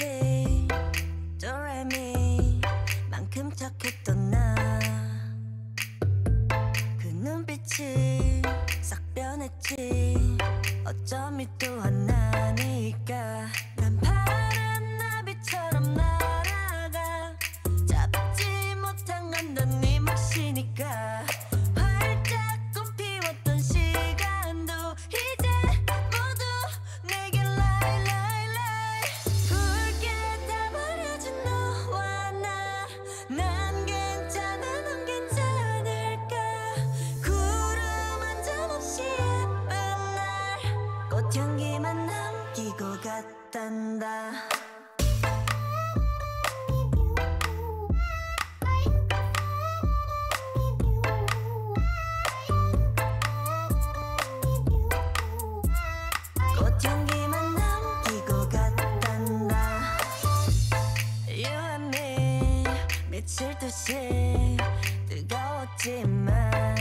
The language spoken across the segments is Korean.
say 12시 뜨거웠지만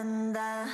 and uh